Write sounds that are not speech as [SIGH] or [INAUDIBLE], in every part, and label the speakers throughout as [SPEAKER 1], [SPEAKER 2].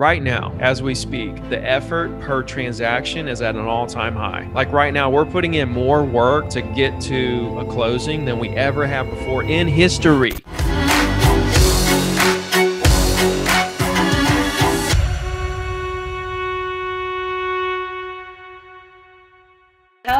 [SPEAKER 1] Right now, as we speak, the effort per transaction is at an all time high. Like right now, we're putting in more work to get to a closing than we ever have before in history.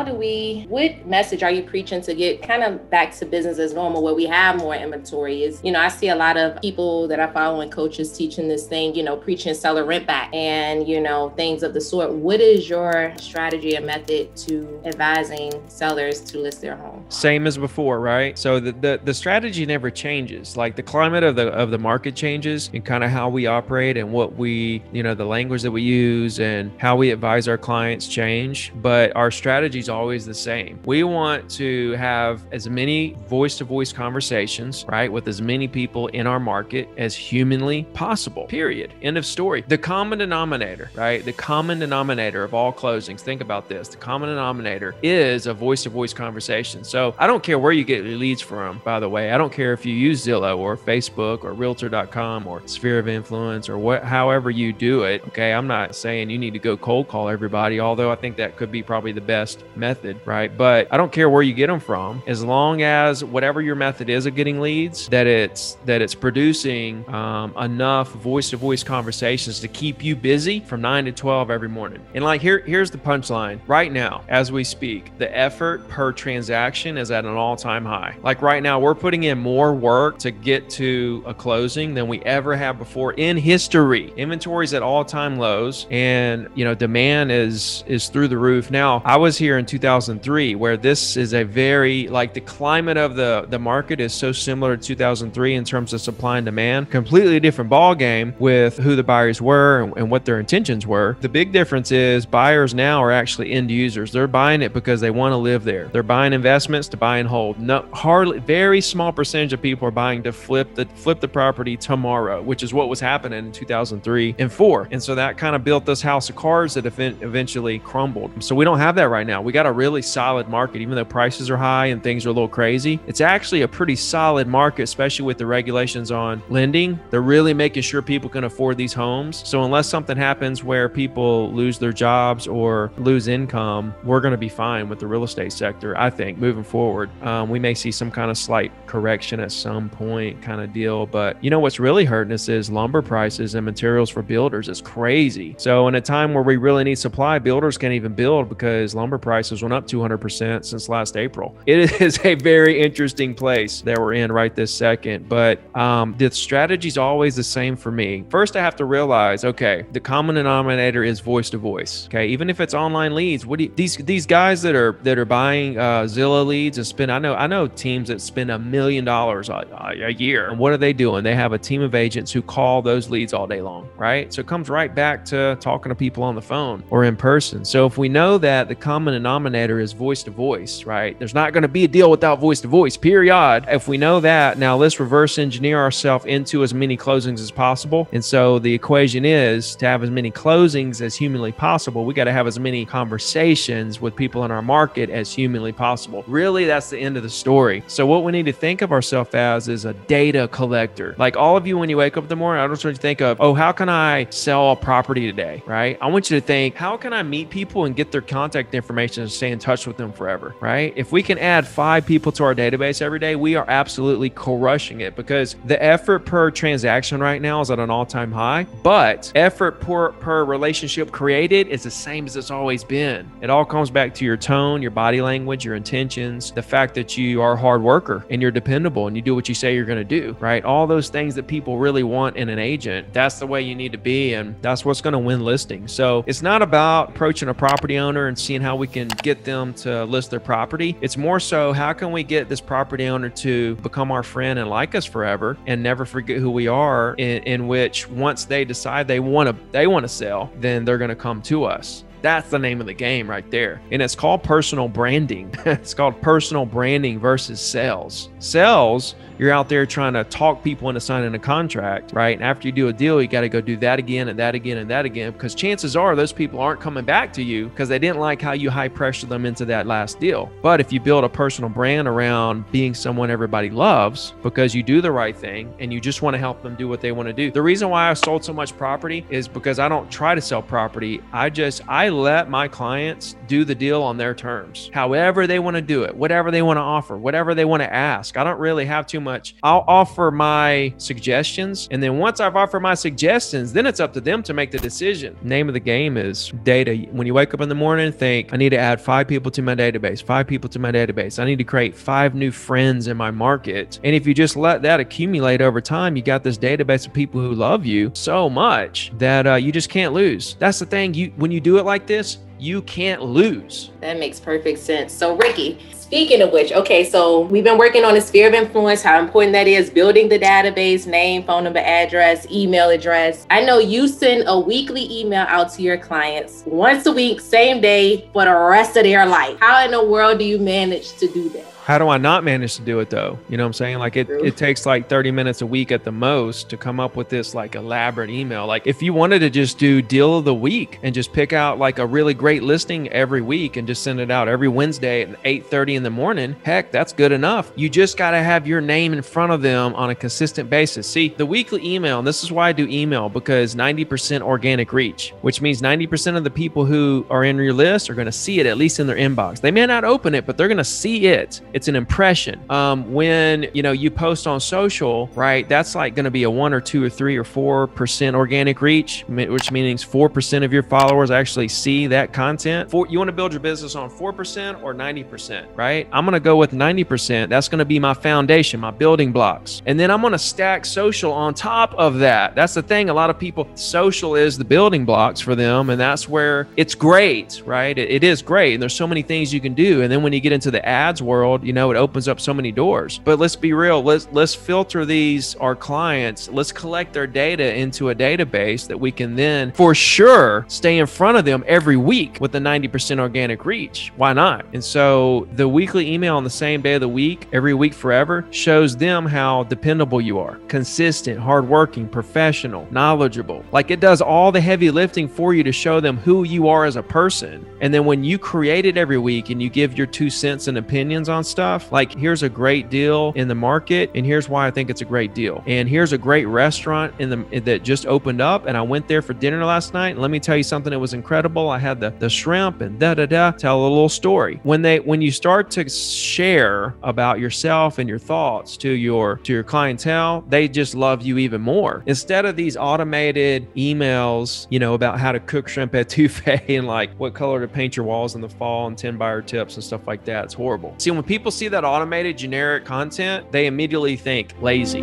[SPEAKER 2] How do we, what message are you preaching to get kind of back to business as normal where we have more inventory? Is, you know, I see a lot of people that I follow and coaches teaching this thing, you know, preaching seller rent back and, you know, things of the sort. What is your strategy and method to advising sellers to list their home?
[SPEAKER 1] Same as before, right? So the, the, the strategy never changes. Like the climate of the of the market changes and kind of how we operate and what we, you know, the language that we use and how we advise our clients change. But our is always the same. We want to have as many voice to voice conversations, right, with as many people in our market as humanly possible. Period. End of story. The common denominator, right? The common denominator of all closings, think about this. The common denominator is a voice to voice conversation. So I don't care where you get your leads from, by the way. I don't care if you use Zillow or Facebook or realtor.com or sphere of influence or what however you do it. Okay. I'm not saying you need to go cold call everybody, although I think that could be probably the best method, right? But I don't care where you get them from, as long as whatever your method is of getting leads, that it's that it's producing um, enough voice-to-voice conversations to keep you busy from nine to twelve every morning. And like here, here's the punchline: right now, as we speak, the effort per transaction is at an all-time high. Like right now, we're putting in more work to get to a closing than we ever have before in history. Inventory's at all-time lows, and you know demand is is through the roof. Now, I was here here in 2003 where this is a very like the climate of the the market is so similar to 2003 in terms of supply and demand. Completely different ball game with who the buyers were and, and what their intentions were. The big difference is buyers now are actually end users. They're buying it because they want to live there. They're buying investments to buy and hold. No hardly very small percentage of people are buying to flip the flip the property tomorrow which is what was happening in 2003 and 4 and so that kind of built this house of cards that eventually crumbled. So we don't have that right now. We got a really solid market, even though prices are high and things are a little crazy. It's actually a pretty solid market, especially with the regulations on lending. They're really making sure people can afford these homes. So, unless something happens where people lose their jobs or lose income, we're going to be fine with the real estate sector, I think, moving forward. Um, we may see some kind of slight correction at some point, kind of deal. But you know what's really hurting us is lumber prices and materials for builders is crazy. So, in a time where we really need supply, builders can't even build because lumber prices went up 200% since last April. It is a very interesting place that we're in right this second. But um, the strategy is always the same for me. First, I have to realize, okay, the common denominator is voice to voice. Okay, even if it's online leads, what do you, these these guys that are that are buying uh, Zillow leads and spend? I know I know teams that spend a million dollars a year. And what are they doing? They have a team of agents who call those leads all day long, right? So it comes right back to talking to people on the phone or in person. So if we know that the common denominator is voice to voice, right? There's not going to be a deal without voice to voice, period. If we know that, now let's reverse engineer ourselves into as many closings as possible. And so the equation is to have as many closings as humanly possible, we got to have as many conversations with people in our market as humanly possible. Really, that's the end of the story. So what we need to think of ourselves as is a data collector. Like all of you, when you wake up in the morning, I don't want you to think of, oh, how can I sell a property today, right? I want you to think, how can I meet people and get their contact information and stay in touch with them forever, right? If we can add five people to our database every day, we are absolutely crushing it because the effort per transaction right now is at an all time high, but effort per, per relationship created is the same as it's always been. It all comes back to your tone, your body language, your intentions, the fact that you are a hard worker and you're dependable and you do what you say you're going to do, right? All those things that people really want in an agent, that's the way you need to be. And that's what's going to win listings. So it's not about approaching a property owner and seeing how we can get them to list their property. It's more so how can we get this property owner to become our friend and like us forever and never forget who we are in, in which once they decide they want to they want to sell, then they're going to come to us That's the name of the game right there. And it's called personal branding. [LAUGHS] it's called personal branding versus sales. Sales you're out there trying to talk people into signing a contract, right? And after you do a deal, you got to go do that again and that again and that again because chances are those people aren't coming back to you because they didn't like how you high pressure them into that last deal. But if you build a personal brand around being someone everybody loves because you do the right thing and you just want to help them do what they want to do. The reason why I sold so much property is because I don't try to sell property. I just I let my clients do the deal on their terms. However they want to do it, whatever they want to offer, whatever they want to ask. I don't really have too much. I'll offer my suggestions. And then once I've offered my suggestions, then it's up to them to make the decision. Name of the game is data. When you wake up in the morning, think, I need to add five people to my database, five people to my database. I need to create five new friends in my market. And if you just let that accumulate over time, you got this database of people who love you so much that uh, you just can't lose. That's the thing. You when you do it like this, you can't lose.
[SPEAKER 2] That makes perfect sense. So, Ricky, Speaking of which, okay, so we've been working on the sphere of influence, how important that is, building the database, name, phone number, address, email address. I know you send a weekly email out to your clients once a week, same day for the rest of their life. How in the world do you manage to do that?
[SPEAKER 1] How do I not manage to do it though? You know what I'm saying? Like it, it takes like 30 minutes a week at the most to come up with this like elaborate email. Like if you wanted to just do deal of the week and just pick out like a really great listing every week and just send it out every Wednesday at 8:30 in the morning, heck, that's good enough. You just got to have your name in front of them on a consistent basis. See, the weekly email, and this is why I do email because 90% organic reach, which means 90% of the people who are in your list are going to see it at least in their inbox. They may not open it, but they're going to see it it's an impression. Um, when you know you post on social, right? That's like going to be a one or two or three or four percent organic reach, which means four percent of your followers actually see that content. For you want to build your business on four percent or ninety percent, right? I'm going to go with ninety percent. That's going to be my foundation, my building blocks, and then I'm going to stack social on top of that. That's the thing. A lot of people, social is the building blocks for them, and that's where it's great, right? it, it is great, and there's so many things you can do. And then when you get into the ads world, you know, it opens up so many doors. But let's be real. Let's let's filter these our clients. Let's collect their data into a database that we can then for sure stay in front of them every week with the 90% organic reach. Why not? And so the weekly email on the same day of the week, every week forever, shows them how dependable you are. Consistent, hardworking, professional, knowledgeable. Like it does all the heavy lifting for you to show them who you are as a person. And then when you create it every week and you give your two cents and opinions on stuff. Like, here's a great deal in the market, and here's why I think it's a great deal. And here's a great restaurant in the that just opened up, and I went there for dinner last night. And let me tell you something that was incredible. I had the the shrimp and da da da. Tell a little story. When they when you start to share about yourself and your thoughts to your to your clientele, they just love you even more. Instead of these automated emails, you know, about how to cook shrimp etouffee [LAUGHS] and like what color to paint your walls in the fall and 10 buyer tips and stuff like that. It's horrible. See, when people people see that automated generic content, they immediately think lazy.